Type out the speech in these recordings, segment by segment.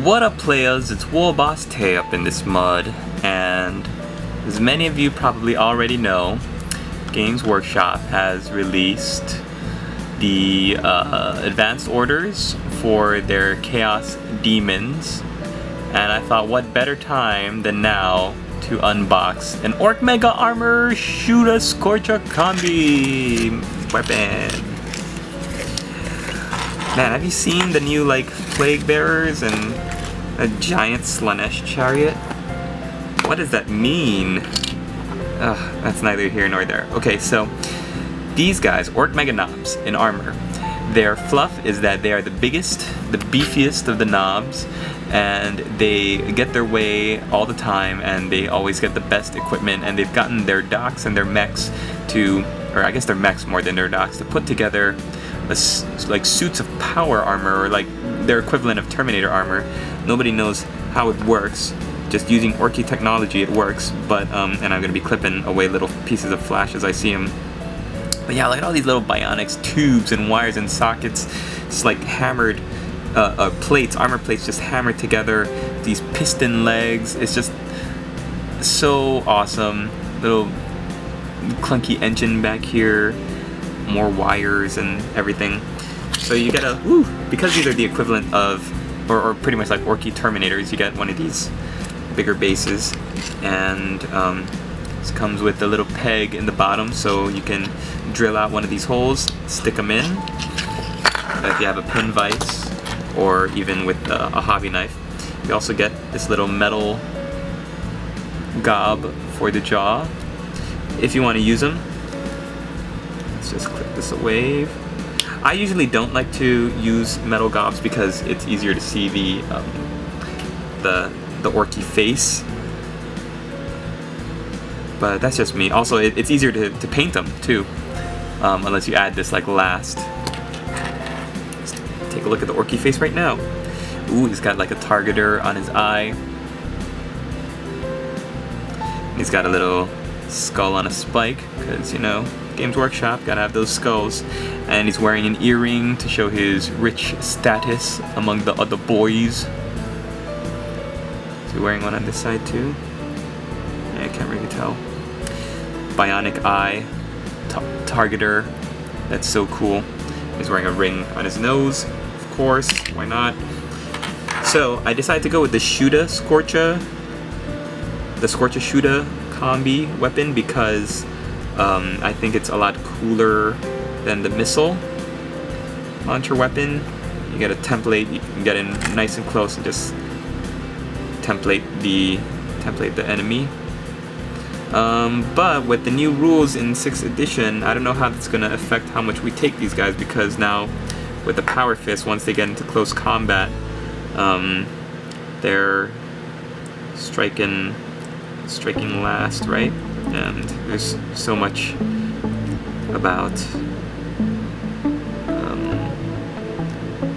What up players, it's Warboss Tae up in this mud, and as many of you probably already know, Games Workshop has released the uh, advanced orders for their Chaos Daemons, and I thought what better time than now to unbox an Ork Mega Armor Shoota Skorcha Combi weapon. Man, have you seen the new, like, Plaguebearers and a giant Slaanesh chariot? What does that mean? Ugh, that's neither here nor there. Okay, so these guys, Ork Mega Knobs in armor, their fluff is that they are the biggest, the beefiest of the Nobs, and they get their way all the time, and they always get the best equipment, and they've gotten their docs and their Meks to, or I guess their Meks more than their docs, to put together like suits of power armor or like their equivalent of Terminator armor. Nobody knows how it works. Just using Orky technology, it works. But um, and I'm gonna be clipping away little pieces of flash as I see them. But yeah, look at all these little bionics, tubes and wires and sockets, It's like hammered uh, uh, plates, armor plates, just hammered together. These piston legs. It's just so awesome. Little clunky engine back here more wires and everything. So you get a, woo, because these are the equivalent of, or, or pretty much like Orky Terminators, you get one of these bigger bases. And um, this comes with a little peg in the bottom so you can drill out one of these holes, stick them in. If you have a pin vise or even with a, a hobby knife. You also get this little metal gob for the jaw if you want to use them just click this away. I usually don't like to use metal gobs because it's easier to see the um, the the orky face. But that's just me. Also, it, it's easier to, to paint them too, um, unless you add this like last. Let's take a look at the orky face right now. Ooh, he's got like a targeter on his eye. He's got a little skull on a spike, because, you know, Games Workshop, gotta have those skulls. And he's wearing an earring to show his rich status among the other boys. Is he wearing one on this side too? Yeah, I can't really tell. Bionic eye, targeter, that's so cool. He's wearing a ring on his nose, of course, why not? So, I decided to go with the Shoota Skorcha, the Skorcha Shoota combi weapon because um, I think it's a lot cooler than the missile launcher weapon. You get a template, you can get in nice and close and just template the template the enemy. Um, but with the new rules in 6th edition, I don't know how that's going to affect how much we take these guys because now with the Power Fist, once they get into close combat, um, they're striking, striking last, right? And there's so much about um,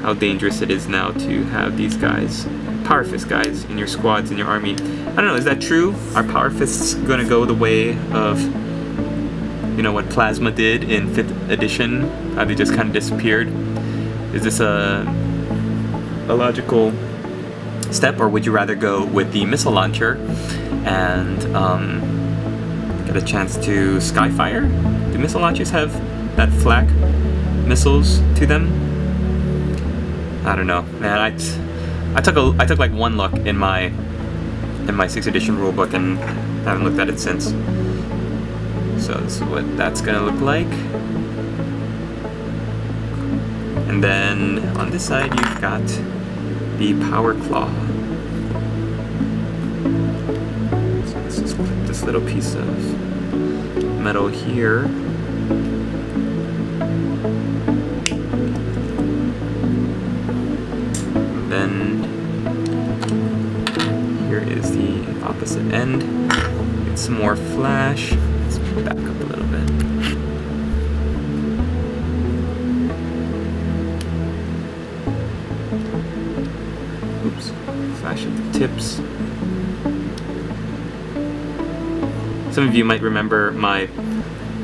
how dangerous it is now to have these guys, Power Fist guys, in your squads, in your army. I don't know, is that true? Are Power Fists gonna go the way of, you know, what Plasma did in 5th edition? How they just kind of disappeared? Is this a, a logical step, or would you rather go with the missile launcher and um, get a chance to Skyfire? Do missile launchers have that flak missiles to them? I don't know, man. I, I took a I took like one look in my in my 6th edition rulebook and haven't looked at it since. So this is what that's gonna look like. And then on this side you've got the Power Claw. Little piece of metal here. Then here is the opposite end. Get some more flash. Let's back up a little bit. Oops, flash at the tips. Some of you might remember my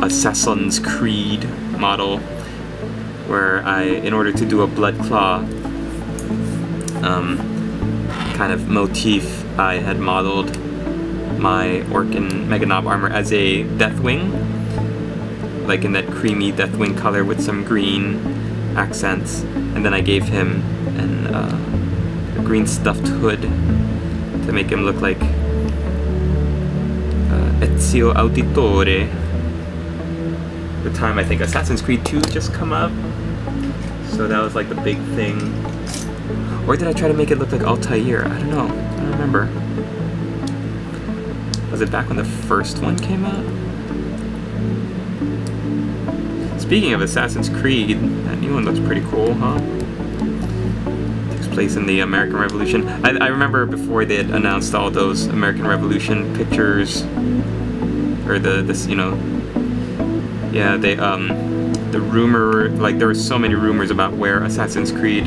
Assassin's Creed model where I, in order to do a blood claw, um, kind of motif, I had modeled my Ork and Meganob armor as a Deathwing, like in that creamy Deathwing color with some green accents, and then I gave him an, uh, a green stuffed hood to make him look like Auditore. The time I think Assassin's Creed 2 just come up. so that was like the big thing. Or did I try to make it look like Altair? I don't know. I don't remember. Was it back when the first one came out? Speaking of Assassin's Creed, that new one looks pretty cool, huh? Takes place in the American Revolution. I, I remember before they had announced all those American Revolution pictures, or the this you know, yeah they um the rumor like there were so many rumors about where Assassin's Creed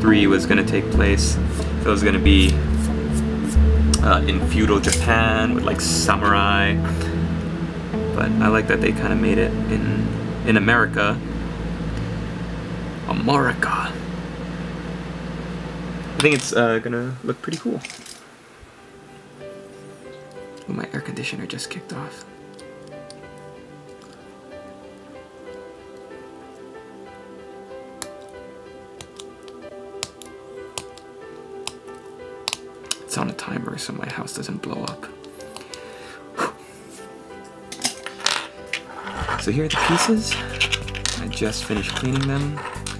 3 was going to take place. If it was going to be uh, in feudal Japan with like samurai. But I like that they kind of made it in in America. America. I think it's uh, gonna look pretty cool. Oh, my air conditioner just kicked off. It's on a timer so my house doesn't blow up. So here are the pieces. I just finished cleaning them.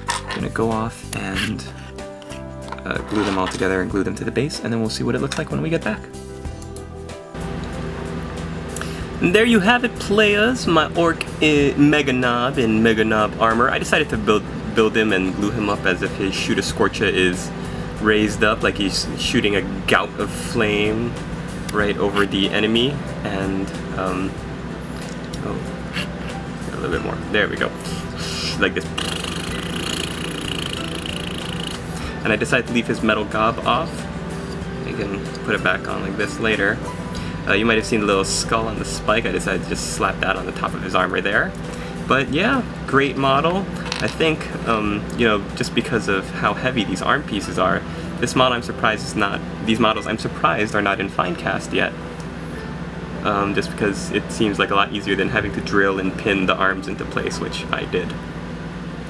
I'm gonna go off and uh, glue them all together and glue them to the base, and then we'll see what it looks like when we get back. And there you have it, players. My Ork uh, Meganob in Meganob armor. I decided to build build him and glue him up as if his Shoota Skorcha is raised up like he's shooting a gout of flame right over the enemy and um, oh, a little bit more. There we go. Like this. And I decided to leave his metal gob off. You can put it back on like this later. Uh, you might have seen the little skull on the spike. I decided to just slap that on the top of his armor there. But yeah, great model. I think, um, you know, just because of how heavy these arm pieces are, this model I'm surprised is not, these models I'm surprised are not in Finecast yet. Um, just because it seems like a lot easier than having to drill and pin the arms into place, which I did.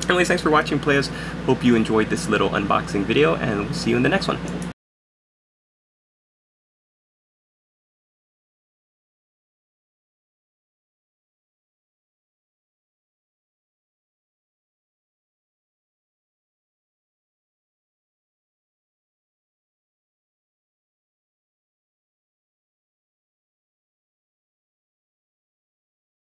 Anyways, thanks for watching, players. Hope you enjoyed this little unboxing video, and we'll see you in the next one.